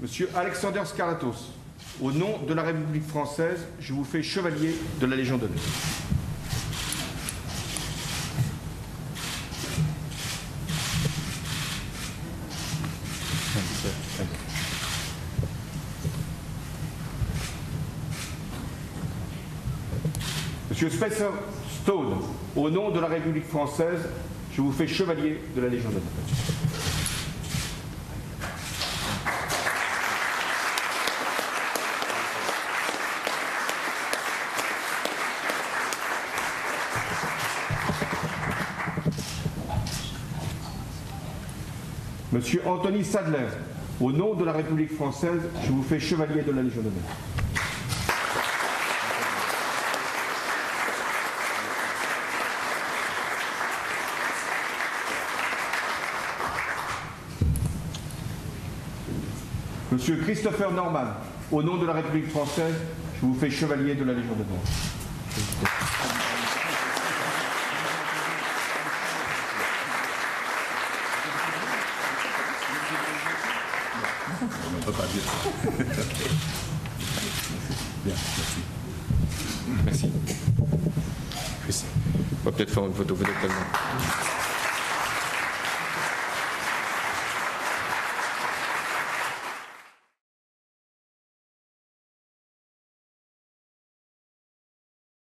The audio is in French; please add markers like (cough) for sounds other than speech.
Monsieur Alexander Scarlatos, au nom de la République française, je vous fais chevalier de la Légion d'honneur. Monsieur Spencer Stone, au nom de la République française, je vous fais chevalier de la Légion d'honneur. Monsieur Anthony Sadler, au nom de la République française, je vous fais chevalier de la Légion d'honneur. Monsieur Christopher Norman, au nom de la République française, je vous fais chevalier de la Légion d'honneur. On ne peut pas dire. (laughs) Bien, merci. Merci. On va peut-être faire une photo, vous êtes tellement.